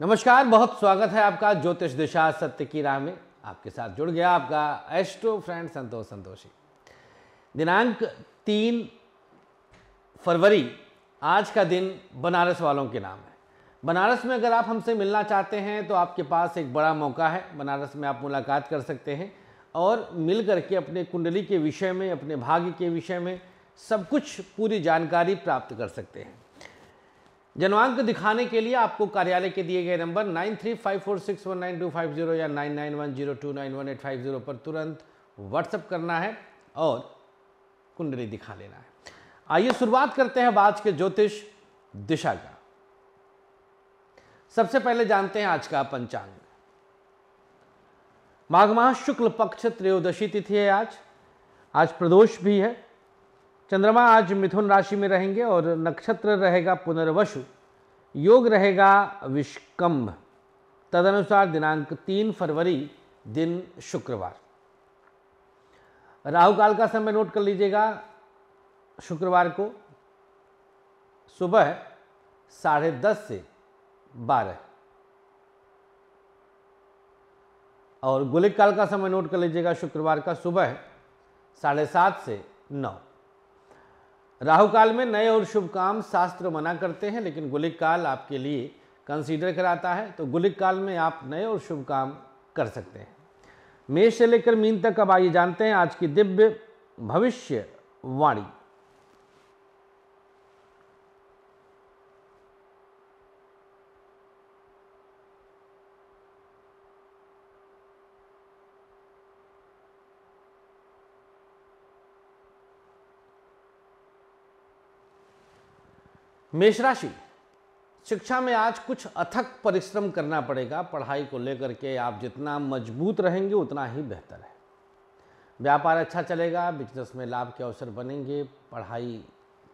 नमस्कार, बहुत स्वागत है आपका ज्योतिष दिशा सत्य की राह में। आपके साथ जुड़ गया आपका एस्ट्रो फ्रेंड संतोष संतोषी। दिनांक तीन फरवरी, आज का दिन बनारस वालों के नाम है। बनारस में अगर आप हमसे मिलना चाहते हैं तो आपके पास एक बड़ा मौका है। बनारस में आप मुलाकात कर सकते हैं और मिल करके अपने कुंडली के विषय में, अपने भाग्य के विषय में सब कुछ पूरी जानकारी प्राप्त कर सकते हैं। जन्मांक दिखाने के लिए आपको कार्यालय के दिए गए number nine three five four six one nine two five zero या nine nine one zero two nine one eight five zero पर तुरंत व्हाट्सअप करना है और कुंडली दिखा लेना है। आइए शुरुआत करते हैं आज के ज्योतिष दिशा का। सबसे पहले जानते हैं आज का पंचांग। माघ माह शुक्ल पक्ष त्रयोदशी तिथि है आज। आज प्रदोष भी है। चंद्रमा आज मिथुन राशि में रहेंगे और नक्षत्र रहेगा पुनर्वशु योग रहेगा विष्कंभ तदनुसार दिनांक तीन फरवरी दिन शुक्रवार। राहु काल का समय नोट कर लीजिएगा शुक्रवार को, सुबह साढ़े दस से बारह। और गुलिक काल का समय नोट कर लीजिएगा शुक्रवार का, सुबह साढ़े सात से नौ। राहु काल में नए और शुभ काम शास्त्र मना करते हैं, लेकिन गुलिक काल आपके लिए कंसीडर कराता है। तो गुलिक काल में आप नए और शुभ काम कर सकते हैं। मेष से लेकर मीन तक अब आइए जानते हैं आज की दिव्य भविष्य वाणी। मेष राशि, शिक्षा में आज कुछ अथक परिश्रम करना पड़ेगा। पढ़ाई को लेकर के आप जितना मज़बूत रहेंगे, उतना ही बेहतर है। व्यापार अच्छा चलेगा बिज़नेस में लाभ के अवसर बनेंगे। पढ़ाई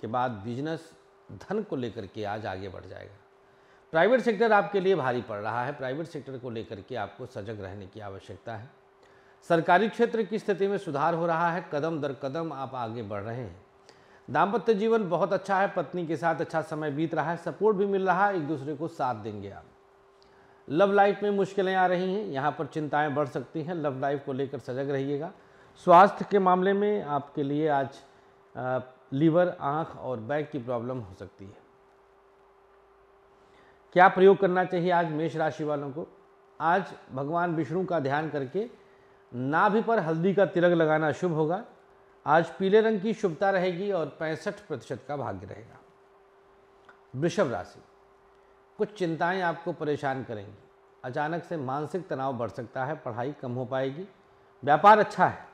के बाद बिज़नेस धन को लेकर के आज आगे बढ़ जाएगा। प्राइवेट सेक्टर आपके लिए भारी पड़ रहा है। प्राइवेट सेक्टर को लेकर के आपको सजग रहने की आवश्यकता है। सरकारी क्षेत्र की स्थिति में सुधार हो रहा है। कदम दर कदम आप आगे बढ़ रहे हैं। दाम्पत्य जीवन बहुत अच्छा है, पत्नी के साथ अच्छा समय बीत रहा है, सपोर्ट भी मिल रहा है, एक दूसरे को साथ देंगे आप। लव लाइफ में मुश्किलें आ रही हैं, यहाँ पर चिंताएँ बढ़ सकती हैं लव लाइफ को लेकर सजग रहिएगा। स्वास्थ्य के मामले में आपके लिए आज लीवर, आँख और बैक की प्रॉब्लम हो सकती है। क्या प्रयोग करना चाहिए आज मेष राशि वालों को? आज भगवान विष्णु का ध्यान करके नाभि पर हल्दी का तिलक लगाना शुभ होगा आज पीले रंग की शुभता रहेगी और पैंसठ प्रतिशत का भाग्य रहेगा। वृषभ राशि। कुछ चिंताएँ आपको परेशान करेंगी। अचानक से मानसिक तनाव बढ़ सकता है, पढ़ाई कम हो पाएगी। व्यापार अच्छा है।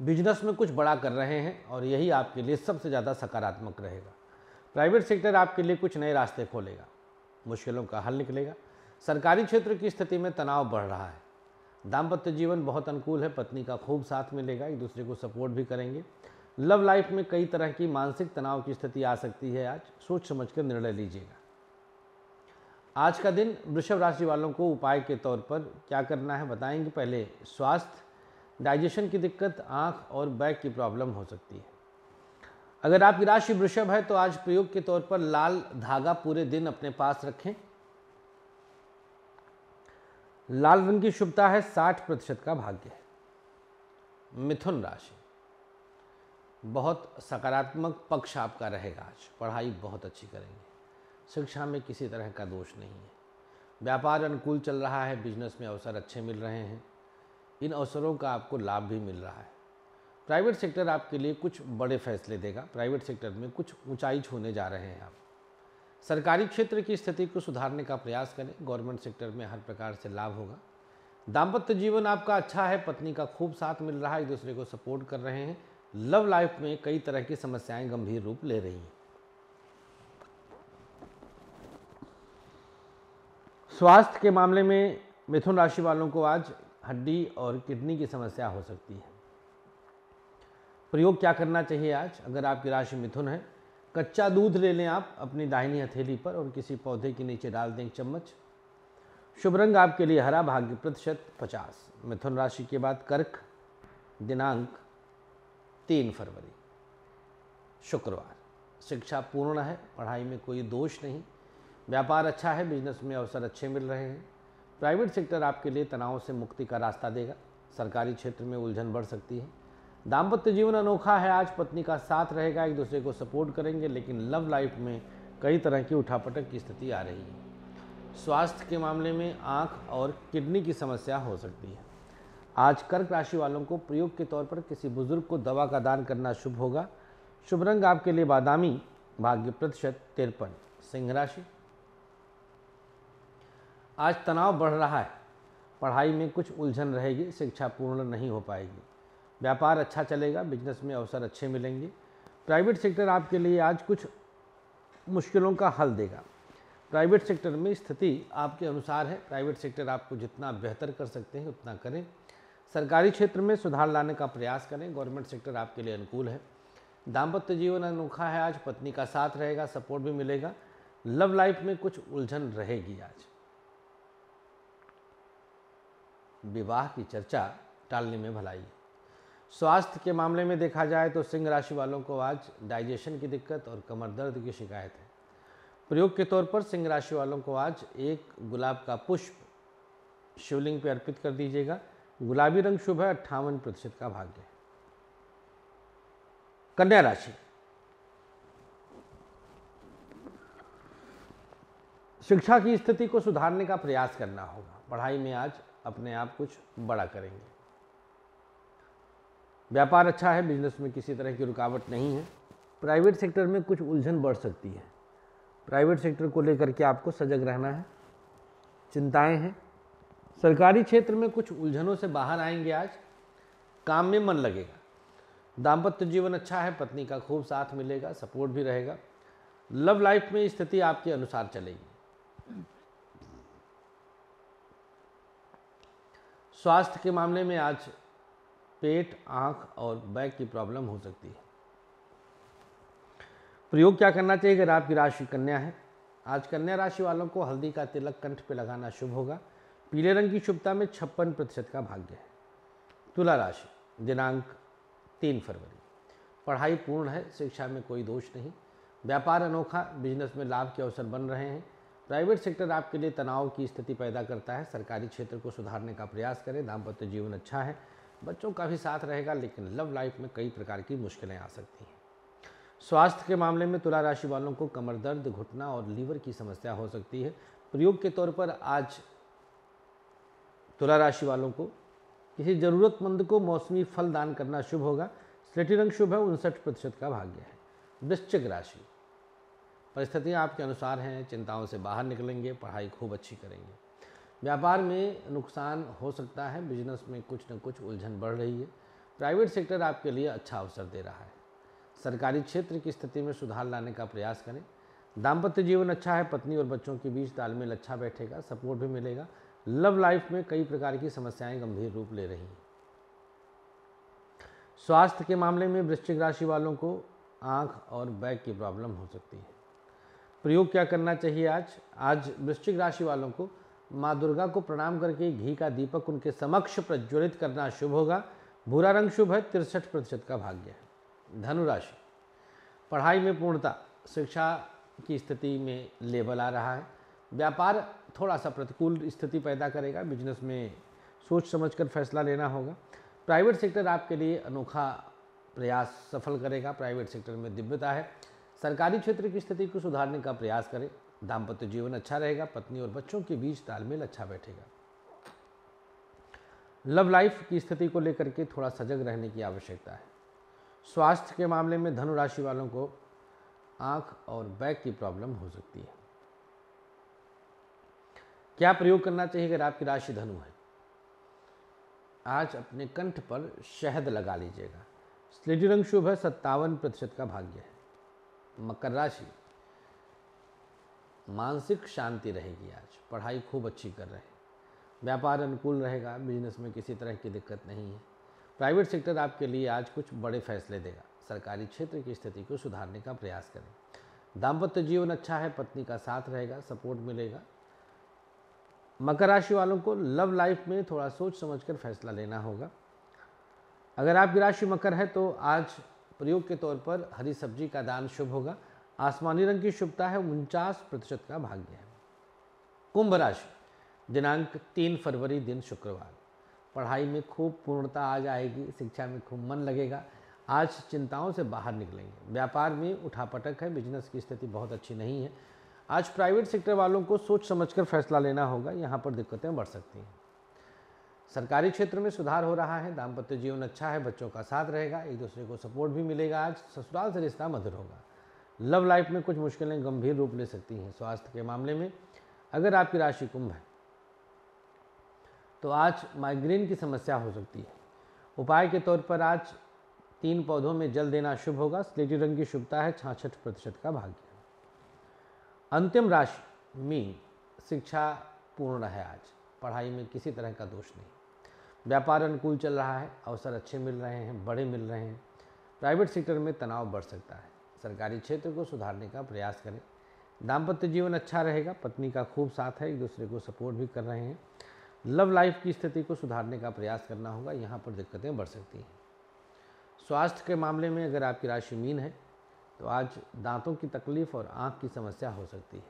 बिज़नेस में कुछ बड़ा कर रहे हैं और यही आपके लिए सबसे ज़्यादा सकारात्मक रहेगा। प्राइवेट सेक्टर आपके लिए कुछ नए रास्ते खोलेगा। मुश्किलों का हल निकलेगा। सरकारी क्षेत्र की स्थिति में तनाव बढ़ रहा है। दाम्पत्य जीवन बहुत अनुकूल है, पत्नी का खूब साथ मिलेगा, एक दूसरे को सपोर्ट भी करेंगे। लव लाइफ में कई तरह की मानसिक तनाव की स्थिति आ सकती है आज सोच समझ कर निर्णय लीजिएगा। आज का दिन वृषभ राशि वालों को उपाय के तौर पर क्या करना है बताएँगे। पहले स्वास्थ्य डाइजेशन की दिक्कत, आँख और बैक की प्रॉब्लम हो सकती है। अगर आपकी राशि वृषभ है तो आज प्रयोग के तौर पर लाल धागा पूरे दिन अपने पास रखें। लाल रंग की शुभता है, साठ प्रतिशत का भाग्य है। मिथुन राशि। बहुत सकारात्मक पक्ष आपका रहेगा आज। पढ़ाई बहुत अच्छी करेंगे। शिक्षा में किसी तरह का दोष नहीं है। व्यापार अनुकूल चल रहा है, बिज़नेस में अवसर अच्छे मिल रहे हैं। इन अवसरों का आपको लाभ भी मिल रहा है। प्राइवेट सेक्टर आपके लिए कुछ बड़े फैसले देगा। प्राइवेट सेक्टर में कुछ ऊंचाई छूने जा रहे हैं आप। सरकारी क्षेत्र की स्थिति को सुधारने का प्रयास करें। गवर्नमेंट सेक्टर में हर प्रकार से लाभ होगा। दाम्पत्य जीवन आपका अच्छा है, पत्नी का खूब साथ मिल रहा है, एक दूसरे को सपोर्ट कर रहे हैं। लव लाइफ में कई तरह की समस्याएँ गंभीर रूप ले रही हैं। स्वास्थ्य के मामले में मिथुन राशि वालों को आज हड्डी और किडनी की समस्या हो सकती है। प्रयोग क्या करना चाहिए आज? अगर आपकी राशि मिथुन है कच्चा दूध ले लें आप अपनी दाहिनी हथेली पर और किसी पौधे के नीचे डाल दें एक चम्मच। शुभ रंग आपके लिए हरा, भाग्य प्रतिशत पचास। मिथुन राशि के बाद कर्क, दिनांक तीन फरवरी। शुक्रवार। शिक्षा पूर्ण है, पढ़ाई में कोई दोष नहीं। व्यापार अच्छा है, बिज़नेस में अवसर अच्छे मिल रहे हैं। प्राइवेट सेक्टर आपके लिए तनाव से मुक्ति का रास्ता देगा। सरकारी क्षेत्र में उलझन बढ़ सकती है। दाम्पत्य जीवन अनोखा है। आज पत्नी का साथ रहेगा, एक दूसरे को सपोर्ट करेंगे, लेकिन लव लाइफ में कई तरह की उठापटक की स्थिति आ रही है। स्वास्थ्य के मामले में आँख और किडनी की समस्या हो सकती है। आज कर्क राशि वालों को प्रयोग के तौर पर किसी बुज़ुर्ग को दवा का दान करना शुभ होगा। शुभ रंग आपके लिए बादामी, भाग्य प्रतिशत तिरपन, सिंह राशि। आज तनाव बढ़ रहा है। पढ़ाई में कुछ उलझन रहेगी, शिक्षा पूर्ण नहीं हो पाएगी। व्यापार अच्छा चलेगा बिज़नेस में अवसर अच्छे मिलेंगे। प्राइवेट सेक्टर आपके लिए आज कुछ मुश्किलों का हल देगा। प्राइवेट सेक्टर में स्थिति आपके अनुसार है। प्राइवेट सेक्टर आपको जितना बेहतर कर सकते हैं, उतना करें। सरकारी क्षेत्र में सुधार लाने का प्रयास करें। गवर्नमेंट सेक्टर आपके लिए अनुकूल है। दाम्पत्य जीवन अनोखा है आज। पत्नी का साथ रहेगा सपोर्ट भी मिलेगा। लव लाइफ में कुछ उलझन रहेगी आज। विवाह की चर्चा टालने में भलाई स्वास्थ्य के मामले में देखा जाए तो सिंह राशि वालों को आज डाइजेशन की दिक्कत और कमर दर्द की शिकायत है। प्रयोग के तौर पर सिंह राशि वालों को आज एक गुलाब का पुष्प शिवलिंग पर अर्पित कर दीजिएगा। गुलाबी रंग शुभ है, अट्ठावन प्रतिशत का भाग्य है। कन्या राशि। शिक्षा की स्थिति को सुधारने का प्रयास करना होगा। पढ़ाई में आज अपने आप कुछ बड़ा करेंगे। व्यापार अच्छा है बिज़नेस में किसी तरह की रुकावट नहीं है। प्राइवेट सेक्टर में कुछ उलझन बढ़ सकती है। प्राइवेट सेक्टर को लेकर के आपको सजग रहना है, चिंताएँ हैं। सरकारी क्षेत्र में कुछ उलझनों से बाहर आएँगे आज, काम में मन लगेगा। दाम्पत्य जीवन अच्छा है, पत्नी का खूब साथ मिलेगा सपोर्ट भी रहेगा। लव लाइफ में स्थिति आपके अनुसार चलेगी। स्वास्थ्य के मामले में आज पेट, आँख और बैक की प्रॉब्लम हो सकती है। प्रयोग क्या करना चाहिए? अगर आपकी राशि कन्या है, आज कन्या राशि वालों को हल्दी का तिलक कंठ पे लगाना शुभ होगा। पीले रंग की शुभता में छप्पन प्रतिशत का भाग्य है। तुला राशि, दिनांक तीन फरवरी। पढ़ाई पूर्ण है, शिक्षा में कोई दोष नहीं। व्यापार अनोखा, बिज़नेस में लाभ के अवसर बन रहे हैं। प्राइवेट सेक्टर आपके लिए तनाव की स्थिति पैदा करता है। सरकारी क्षेत्र को सुधारने का प्रयास करें दाम्पत्य जीवन अच्छा है। बच्चों का भी साथ रहेगा, लेकिन लव लाइफ में कई प्रकार की मुश्किलें आ सकती हैं। स्वास्थ्य के मामले में तुला राशि वालों को कमर दर्द, घुटना और लीवर की समस्या हो सकती है। प्रयोग के तौर पर आज तुला राशि वालों को किसी ज़रूरतमंद को मौसमी फल दान करना शुभ होगा। स्लेटी रंग शुभ है, उनसठ प्रतिशत का भाग्य है। वृश्चिक राशि। परिस्थितियाँ आपके अनुसार हैं, चिंताओं से बाहर निकलेंगे, पढ़ाई खूब अच्छी करेंगे। व्यापार में नुकसान हो सकता है, बिज़नेस में कुछ न कुछ उलझन बढ़ रही है। प्राइवेट सेक्टर आपके लिए अच्छा अवसर दे रहा है। सरकारी क्षेत्र की स्थिति में सुधार लाने का प्रयास करें। दाम्पत्य जीवन अच्छा है, पत्नी और बच्चों के बीच तालमेल अच्छा बैठेगा, सपोर्ट भी मिलेगा। लव लाइफ में कई प्रकार की समस्याएँ गंभीर रूप ले रही हैं। स्वास्थ्य के मामले में वृश्चिक राशि वालों को आँख और बैक की प्रॉब्लम हो सकती है। प्रयोग क्या करना चाहिए आज? आज वृश्चिक राशि वालों को माँ दुर्गा को प्रणाम करके घी का दीपक उनके समक्ष प्रज्वलित करना शुभ होगा। भूरा रंग शुभ है, तिरसठ प्रतिशत का भाग्य है। धनुराशि। पढ़ाई में पूर्णता, शिक्षा की स्थिति में लेवल आ रहा है। व्यापार थोड़ा सा प्रतिकूल स्थिति पैदा करेगा। बिज़नेस में सोच समझकर फैसला लेना होगा। प्राइवेट सेक्टर आपके लिए अनोखा प्रयास सफल करेगा। प्राइवेट सेक्टर में दिव्यता है। सरकारी क्षेत्र की स्थिति को सुधारने का प्रयास करें। दाम्पत्य जीवन अच्छा रहेगा, पत्नी और बच्चों के बीच तालमेल अच्छा बैठेगा। लव लाइफ की स्थिति को लेकर के थोड़ा सजग रहने की आवश्यकता है। स्वास्थ्य के मामले में धनु राशि वालों को आँख और बैक की प्रॉब्लम हो सकती है। क्या प्रयोग करना चाहिए अगर आपकी राशि धनु है? आज अपने कंठ पर शहद लगा लीजिएगा। स्लेटी रंग शुभ है, सत्तावन प्रतिशत का भाग्य है। मकर राशि मानसिक शांति रहेगी आज। पढ़ाई खूब अच्छी कर रहे हैं। व्यापार अनुकूल रहेगा, बिज़नेस में किसी तरह की दिक्कत नहीं है। प्राइवेट सेक्टर आपके लिए आज कुछ बड़े फैसले देगा। सरकारी क्षेत्र की स्थिति को सुधारने का प्रयास करें। दाम्पत्य जीवन अच्छा है, पत्नी का साथ रहेगा, सपोर्ट मिलेगा। मकर राशि वालों को लव लाइफ में थोड़ा सोच समझकर फैसला लेना होगा। अगर आपकी राशि मकर है तो आज प्रयोग के तौर पर हरी सब्ज़ी का दान शुभ होगा। आसमानी रंग की शुभता है, उनचास प्रतिशत का भाग्य है। कुंभ राशि, दिनांक तीन फरवरी दिन शुक्रवार। पढ़ाई में खूब पूर्णता आ जाएगी, शिक्षा में खूब मन लगेगा, आज चिंताओं से बाहर निकलेंगे। व्यापार में उठापटक है, बिज़नेस की स्थिति बहुत अच्छी नहीं है। आज प्राइवेट सेक्टर वालों को सोच समझकर फैसला लेना होगा, यहाँ पर दिक्कतें बढ़ सकती हैं। सरकारी क्षेत्र में सुधार हो रहा है, दाम्पत्य जीवन अच्छा है, बच्चों का साथ रहेगा, एक दूसरे को सपोर्ट भी मिलेगा, आज ससुराल से रिश्ता मधुर होगा। लव लाइफ में कुछ मुश्किलें गंभीर रूप ले सकती हैं स्वास्थ्य के मामले में। अगर आपकी राशि कुंभ है तो आज माइग्रेन की समस्या हो सकती है। उपाय के तौर पर आज तीन पौधों में जल देना शुभ होगा। स्लेटी रंग की शुभता है, छाछठ प्रतिशत का भाग्य। अंतिम राशि, मीन, शिक्षा पूर्ण है आज। पढ़ाई में किसी तरह का दोष नहीं। व्यापार अनुकूल चल रहा है, अवसर अच्छे मिल रहे हैं, बड़े मिल रहे हैं। प्राइवेट सेक्टर में तनाव बढ़ सकता है। सरकारी क्षेत्र को सुधारने का प्रयास करें। दाम्पत्य जीवन अच्छा रहेगा, पत्नी का खूब साथ है, एक दूसरे को सपोर्ट भी कर रहे हैं। लव लाइफ की स्थिति को सुधारने का प्रयास करना होगा, यहाँ पर दिक्कतें बढ़ सकती हैं। स्वास्थ्य के मामले में अगर आपकी राशि मीन है तो आज दांतों की तकलीफ़ और आँख की समस्या हो सकती है।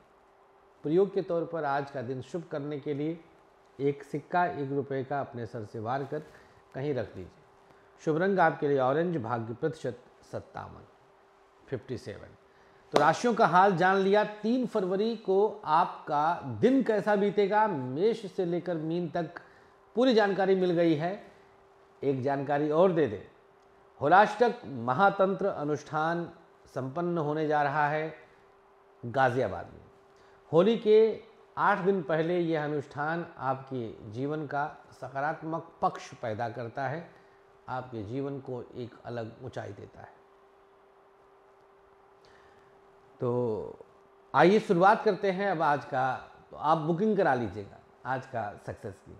प्रयोग के तौर पर आज का दिन शुभ करने के लिए एक सिक्का, एक रुपये का अपने सर से वार कर कहीं रख दीजिए। शुभ रंग आपके लिए ऑरेंज भाग्य प्रतिशत सत्तावन। फिफ्टी सेवन तो राशियों का हाल जान लिया। तीन फरवरी को आपका दिन कैसा बीतेगा? मेष से लेकर मीन तक पूरी जानकारी मिल गई है। एक जानकारी और दे दें। होलाष्टक महातंत्र अनुष्ठान संपन्न होने जा रहा है गाज़ियाबाद में। होली के आठ दिन पहले यह अनुष्ठान आपके जीवन का सकारात्मक पक्ष पैदा करता है। आपके जीवन को एक अलग ऊंचाई देता है। तो आइए शुरुआत करते हैं अब आज का तो आप बुकिंग करा लीजिएगा आज का सक्सेस की।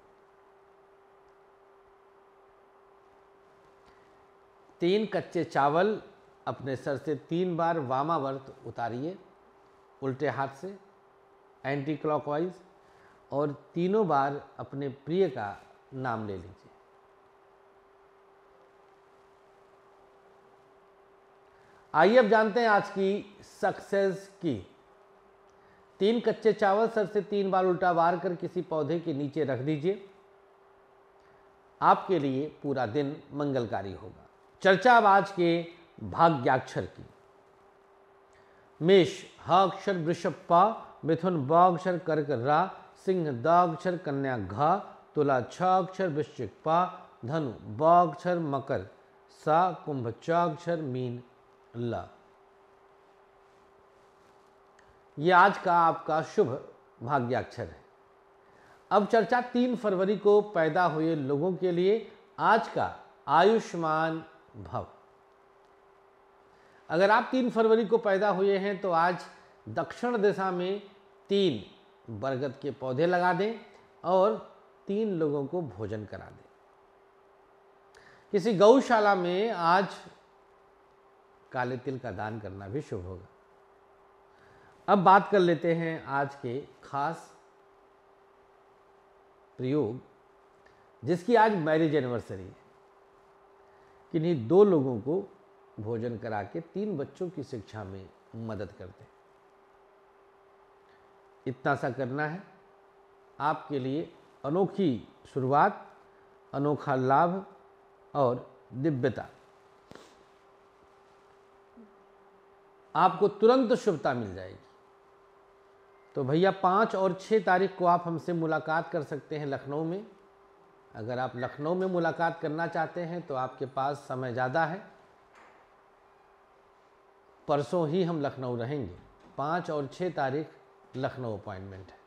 तीन कच्चे चावल अपने सर से तीन बार वामावर्त उतारिए, उल्टे हाथ से एंटी क्लॉकवाइज और तीनों बार अपने प्रिय का नाम ले लीजिए। आइए अब जानते हैं आज की सक्सेस की। तीन कच्चे चावल सर से तीन बार उल्टा वार कर किसी पौधे के नीचे रख दीजिए। आपके लिए पूरा दिन मंगलकारी होगा। चर्चा अब आज के भाग्याक्षर की। मेष ह अक्षर वृषभ पा मिथुन ब अक्षर कर्क रा सिंह द अक्षर कन्या, घ तुला छ अक्षर वृश्चिक पा धनु ब अक्षर मकर, सा कुंभ च अक्षर मीन ल ये आज का आपका शुभ भाग्याक्षर है। अब चर्चा तीन फरवरी को पैदा हुए लोगों के लिए आज का आयुष्मान भव। अगर आप तीन फरवरी को पैदा हुए हैं तो आज दक्षिण दिशा में तीन बरगद के पौधे लगा दें और तीन लोगों को भोजन करा दें। किसी गौशाला में आज काले तिल का दान करना भी शुभ होगा। अब बात कर लेते हैं आज के खास प्रयोग, जिसकी आज मैरिज एनिवर्सरी है। किन्हीं दो लोगों को भोजन करा के तीन बच्चों की शिक्षा में मदद करते हैं। इतना सा करना है। आपके लिए अनोखी शुरुआत, अनोखा लाभ और दिव्यता। आपको तुरंत शुभता मिल जाएगी। तो भैया, पाँच और छः तारीख को आप हमसे मुलाकात कर सकते हैं लखनऊ में। अगर आप लखनऊ में मुलाकात करना चाहते हैं तो आपके पास समय ज़्यादा है। परसों ही हम लखनऊ रहेंगे। पाँच और छः तारीख लखनऊ अपॉइंटमेंट है।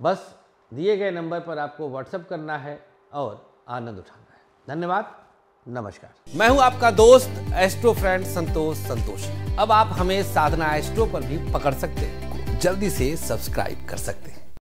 बस दिए गए नंबर पर आपको व्हाट्सअप करना है और आनंद उठाना है। धन्यवाद। नमस्कार। मैं हूँ आपका दोस्त एस्ट्रो फ्रेंड संतोष संतोष। अब आप हमें साधना एस्ट्रो पर भी पकड़ सकते हैं। जल्दी से सब्सक्राइब कर सकते हैं।